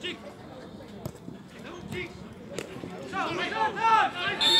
Tchik! Tchik! Tchik!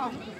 Wow.